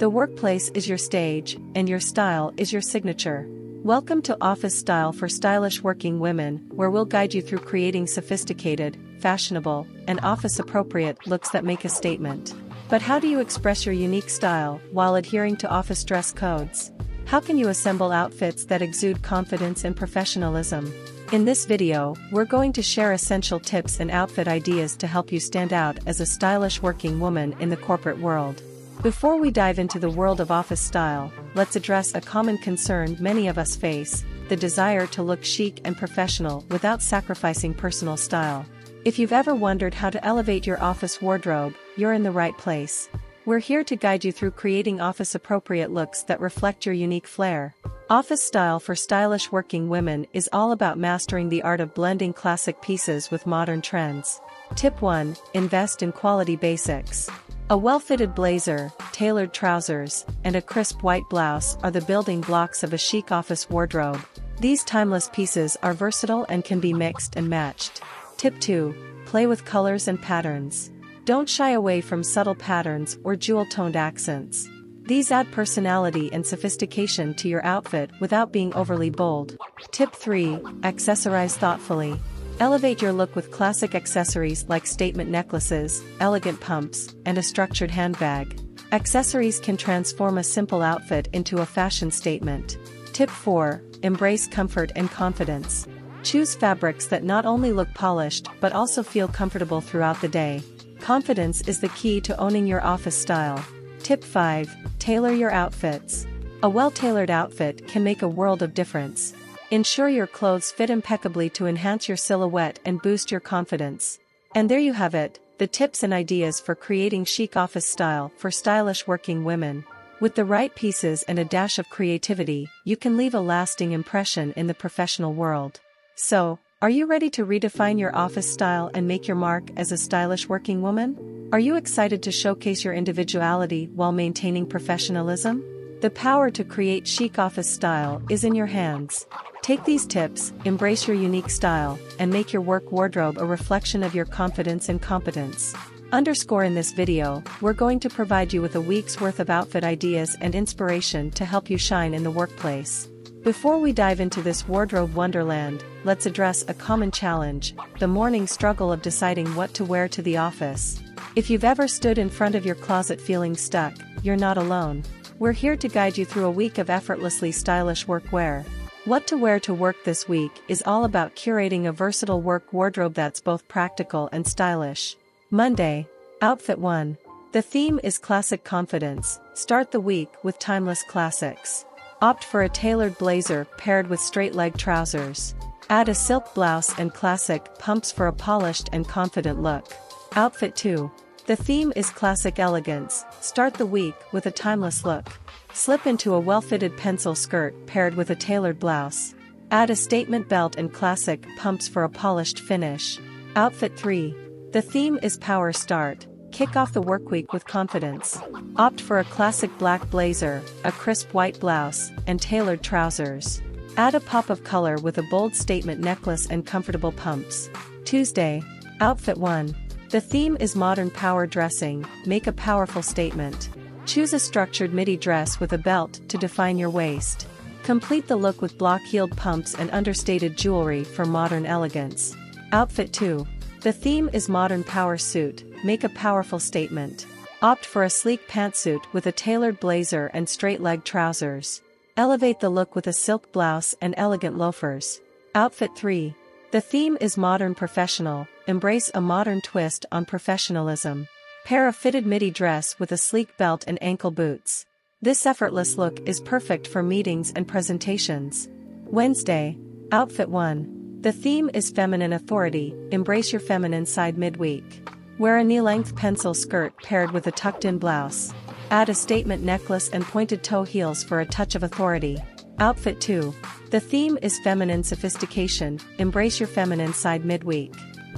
The workplace is your stage, and your style is your signature. Welcome to Office Style for Stylish Working Women, where we'll guide you through creating sophisticated, fashionable, and office appropriate looks that make a statement. But how do you express your unique style while adhering to office dress codes? How can you assemble outfits that exude confidence and professionalism? In this video, we're going to share essential tips and outfit ideas to help you stand out as a stylish working woman in the corporate world. Before we dive into the world of office style, let's address a common concern many of us face, the desire to look chic and professional without sacrificing personal style. If you've ever wondered how to elevate your office wardrobe, you're in the right place. We're here to guide you through creating office-appropriate looks that reflect your unique flair. Office style for stylish working women is all about mastering the art of blending classic pieces with modern trends. Tip 1. Invest in quality basics. A well-fitted blazer, tailored trousers, and a crisp white blouse are the building blocks of a chic office wardrobe. These timeless pieces are versatile and can be mixed and matched. Tip 2. Play with colors and patterns. Don't shy away from subtle patterns or jewel-toned accents. These add personality and sophistication to your outfit without being overly bold. Tip 3. Accessorize thoughtfully. Elevate your look with classic accessories like statement necklaces, elegant pumps, and a structured handbag. Accessories can transform a simple outfit into a fashion statement. Tip 4. Embrace comfort and confidence. Choose fabrics that not only look polished but also feel comfortable throughout the day. Confidence is the key to owning your office style. Tip 5. Tailor your outfits. A well-tailored outfit can make a world of difference. Ensure your clothes fit impeccably to enhance your silhouette and boost your confidence. And there you have it, the tips and ideas for creating chic office style for stylish working women. With the right pieces and a dash of creativity, you can leave a lasting impression in the professional world. So, are you ready to redefine your office style and make your mark as a stylish working woman? Are you excited to showcase your individuality while maintaining professionalism? The power to create chic office style is in your hands. Take these tips, embrace your unique style, and make your work wardrobe a reflection of your confidence and competence. Underscore in this video, we're going to provide you with a week's worth of outfit ideas and inspiration to help you shine in the workplace. Before we dive into this wardrobe wonderland, let's address a common challenge, the morning struggle of deciding what to wear to the office. If you've ever stood in front of your closet feeling stuck, you're not alone. We're here to guide you through a week of effortlessly stylish workwear. What to wear to work this week is all about curating a versatile work wardrobe that's both practical and stylish. Monday, Outfit 1. The theme is Classic Confidence, start the week with timeless classics. Opt for a tailored blazer paired with straight-leg trousers. Add a silk blouse and classic pumps for a polished and confident look. Outfit 2. The theme is classic elegance, start the week with a timeless look. Slip into a well-fitted pencil skirt paired with a tailored blouse. Add a statement belt and classic pumps for a polished finish. Outfit 3. The theme is power start. Kick off the workweek with confidence. Opt for a classic black blazer, a crisp white blouse, and tailored trousers. Add a pop of color with a bold statement necklace and comfortable pumps. Tuesday. Outfit 1. The theme is modern power dressing, make a powerful statement. Choose a structured midi dress with a belt to define your waist. Complete the look with block-heeled pumps and understated jewelry for modern elegance. Outfit 2. The theme is modern power suit, make a powerful statement. Opt for a sleek pantsuit with a tailored blazer and straight-leg trousers. Elevate the look with a silk blouse and elegant loafers. Outfit 3. The theme is modern professional, embrace a modern twist on professionalism. Pair a fitted midi dress with a sleek belt and ankle boots. This effortless look is perfect for meetings and presentations. Wednesday. Outfit 1. The theme is feminine authority, embrace your feminine side midweek. Wear a knee-length pencil skirt paired with a tucked-in blouse. Add a statement necklace and pointed toe heels for a touch of authority. Outfit 2. The theme is feminine sophistication, embrace your feminine side midweek.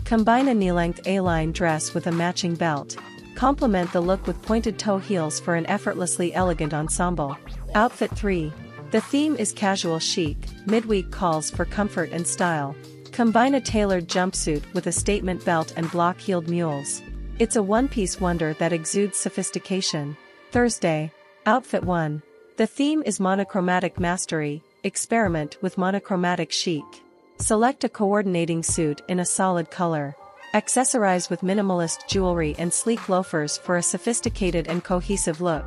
Combine a knee-length A-line dress with a matching belt, Complement the look with pointed toe heels for an effortlessly elegant ensemble. Outfit 3. The theme is casual chic, midweek calls for comfort and style. Combine a tailored jumpsuit with a statement belt and block-heeled mules. It's a one-piece wonder that exudes sophistication. Thursday. Outfit 1. The theme is monochromatic mastery, experiment with monochromatic chic. Select a coordinating suit in a solid color. Accessorize with minimalist jewelry and sleek loafers for a sophisticated and cohesive look.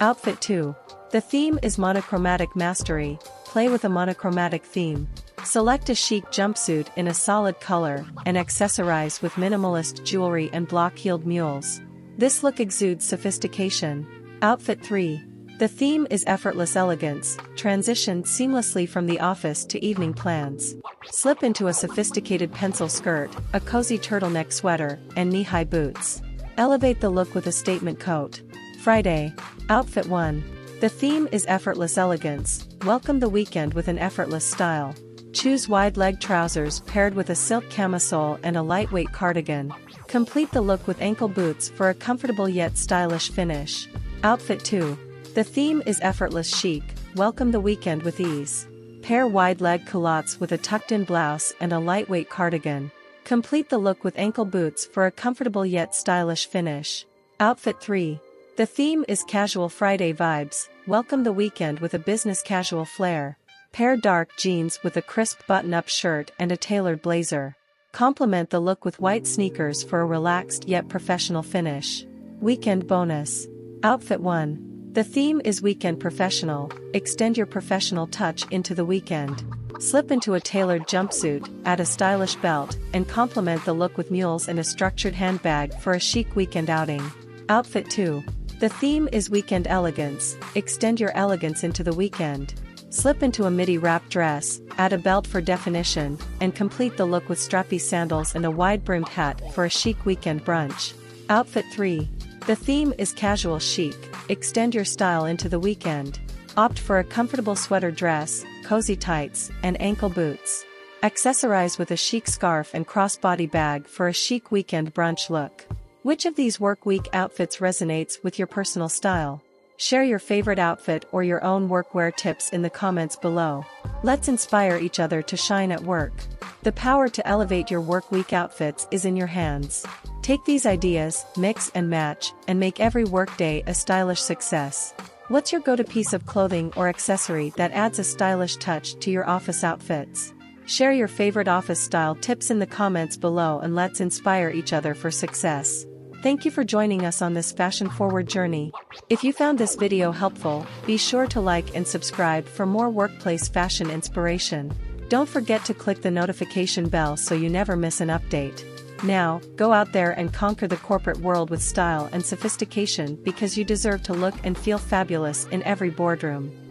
Outfit 2. The theme is monochromatic mastery, play with a monochromatic theme. Select a chic jumpsuit in a solid color and accessorize with minimalist jewelry and block-heeled mules. This look exudes sophistication. Outfit 3. The theme is effortless elegance, transition seamlessly from the office to evening plans. Slip into a sophisticated pencil skirt, a cozy turtleneck sweater, and knee-high boots. Elevate the look with a statement coat. Friday. Outfit 1. The theme is effortless elegance, welcome the weekend with an effortless style. Choose wide leg trousers paired with a silk camisole and a lightweight cardigan. Complete the look with ankle boots for a comfortable yet stylish finish. Outfit 2. The theme is effortless chic, welcome the weekend with ease. Pair wide leg culottes with a tucked in blouse and a lightweight cardigan. Complete the look with ankle boots for a comfortable yet stylish finish. Outfit 3. The theme is casual Friday vibes, welcome the weekend with a business casual flair. Pair dark jeans with a crisp button-up shirt and a tailored blazer. Complement the look with white sneakers for a relaxed yet professional finish. Weekend bonus. Outfit 1. The theme is weekend professional, extend your professional touch into the weekend. Slip into a tailored jumpsuit, add a stylish belt, and complement the look with mules and a structured handbag for a chic weekend outing. Outfit 2. The theme is weekend elegance, extend your elegance into the weekend. Slip into a midi wrap dress, add a belt for definition, and complete the look with strappy sandals and a wide-brimmed hat for a chic weekend brunch. Outfit 3. The theme is casual chic, extend your style into the weekend. Opt for a comfortable sweater dress, cozy tights, and ankle boots. Accessorize with a chic scarf and crossbody bag for a chic weekend brunch look. Which of these work week outfits resonates with your personal style? Share your favorite outfit or your own workwear tips in the comments below. Let's inspire each other to shine at work. The power to elevate your work week outfits is in your hands. Take these ideas, mix and match, and make every workday a stylish success. What's your go-to piece of clothing or accessory that adds a stylish touch to your office outfits? Share your favorite office style tips in the comments below and let's inspire each other for success. Thank you for joining us on this fashion-forward journey. If you found this video helpful, be sure to like and subscribe for more workplace fashion inspiration. Don't forget to click the notification bell so you never miss an update. Now, go out there and conquer the corporate world with style and sophistication because you deserve to look and feel fabulous in every boardroom.